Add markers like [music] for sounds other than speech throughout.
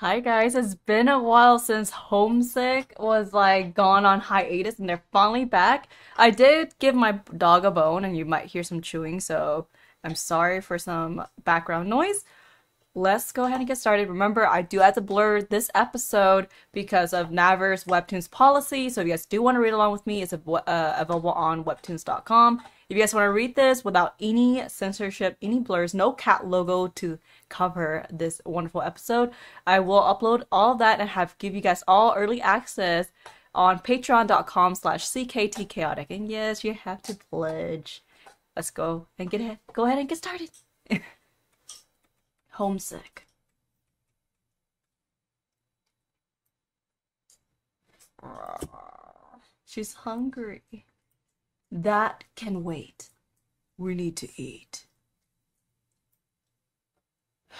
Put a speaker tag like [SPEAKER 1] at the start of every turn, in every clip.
[SPEAKER 1] Hi guys, it's been a while since Homesick was like gone on hiatus and they're finally back. I did give my dog a bone and you might hear some chewing, so I'm sorry for some background noise. Let's go ahead and get started. Remember, I do have to blur this episode because of Naver's Webtoons policy, so if you guys do want to read along with me, it's uh, available on webtoons.com. If you guys want to read this without any censorship, any blurs, no cat logo to cover this wonderful episode, I will upload all that and have give you guys all early access on patreon.com slash cktchaotic. And yes, you have to pledge. Let's go and get ahead. Go ahead and get started. [laughs] Homesick. She's hungry. That can wait. We need to eat. [sighs]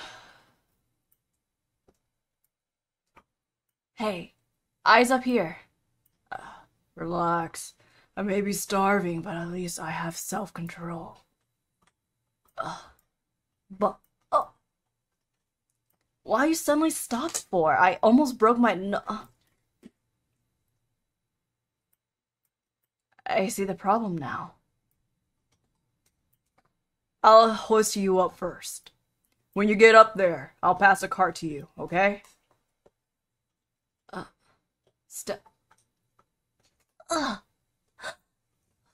[SPEAKER 1] Hey, eyes up here. Uh, [sighs] relax. I may be starving, but at least I have self-control. Uh, [sighs] but, oh. Why you suddenly stopped for? I almost broke my no- I see the problem now. I'll hoist you up first. When you get up there, I'll pass a cart to you, okay? Uh, step. Uh.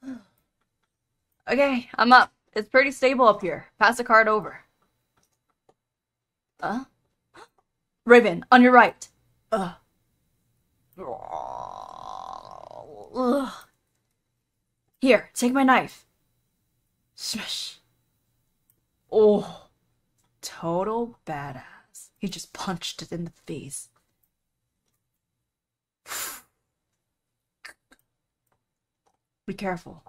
[SPEAKER 1] [sighs] Okay, I'm up. It's pretty stable up here. Pass the cart over. Uh? Raven, on your right. Uh. Ugh. Here, take my knife. Smash. Oh, total badass. He just punched it in the face. Be careful.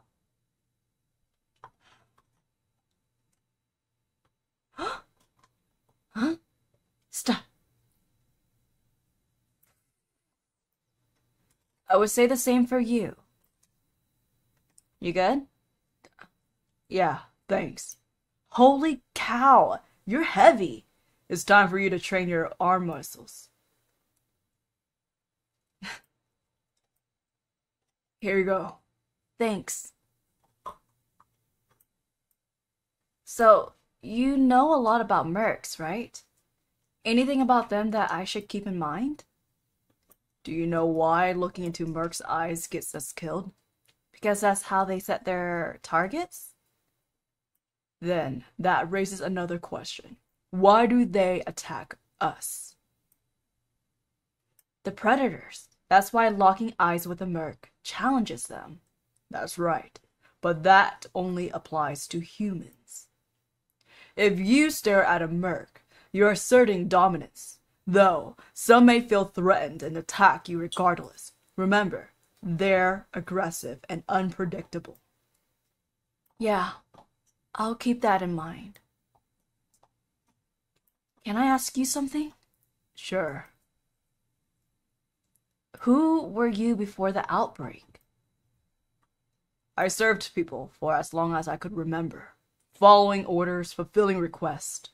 [SPEAKER 1] [gasps] huh? Stop. I would say the same for you. You good? Yeah, thanks. Holy cow, you're heavy. It's time for you to train your arm muscles. [laughs] Here you go. Thanks. So, you know a lot about mercs, right? Anything about them that I should keep in mind? Do you know why looking into mercs' eyes gets us killed? Because that's how they set their targets? Then that raises another question. Why do they attack us? The predators. That's why locking eyes with a merc challenges them. That's right. But that only applies to humans. If you stare at a merc, you're asserting dominance. Though some may feel threatened and attack you regardless. Remember, they're aggressive and unpredictable. Yeah, I'll keep that in mind. Can I ask you something? Sure. Who were you before the outbreak? I served people for as long as I could remember, following orders, fulfilling requests.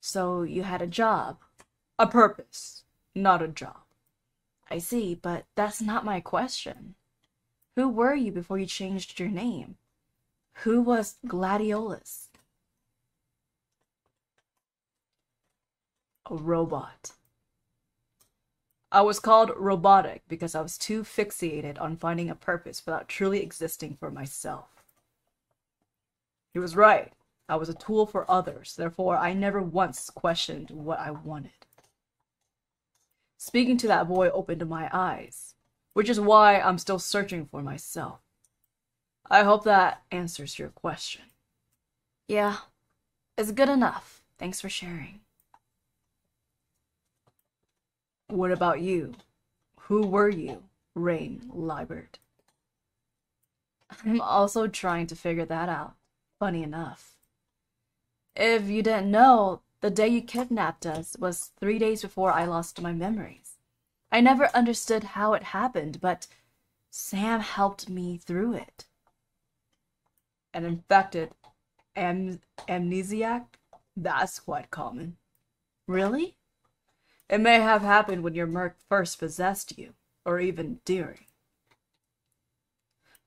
[SPEAKER 1] So you had a job? A purpose, not a job. I see, but that's not my question. Who were you before you changed your name? Who was Gladiolus? A robot. I was called robotic because I was too fixated on finding a purpose without truly existing for myself. He was right. I was a tool for others, therefore I never once questioned what I wanted. Speaking to that boy opened my eyes, which is why I'm still searching for myself. I hope that answers your question. Yeah, it's good enough. Thanks for sharing. What about you? Who were you, Rayne Liebert? I'm also trying to figure that out. Funny enough. If you didn't know, the day you kidnapped us was three days before I lost my memories. I never understood how it happened, but Sam helped me through it. An infected am amnesiac? That's quite common. Really? It may have happened when your merc first possessed you, or even during.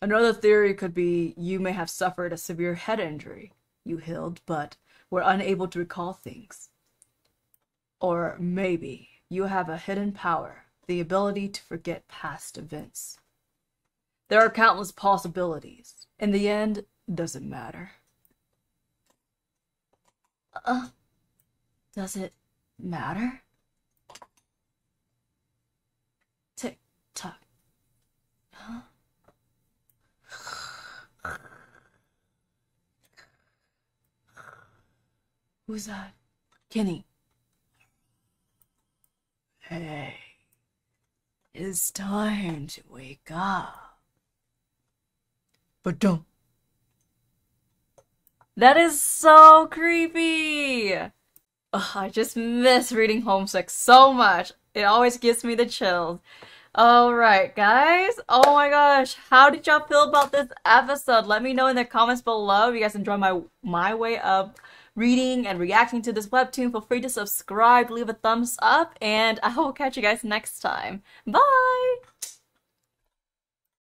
[SPEAKER 1] Another theory could be you may have suffered a severe head injury. You healed, but were unable to recall things. Or maybe you have a hidden power, the ability to forget past events. There are countless possibilities. In the end, it doesn't matter. Uh, does it matter? Tick tock. Who's that? Kenny. Hey, it's time to wake up. But don't. That is so creepy! Ugh, I just miss reading Homesick so much. It always gives me the chills. Alright, guys. Oh my gosh. How did y'all feel about this episode? Let me know in the comments below if you guys enjoy my my way of reading and reacting to this webtoon. Feel free to subscribe, leave a thumbs up, and I will catch you guys next time. Bye!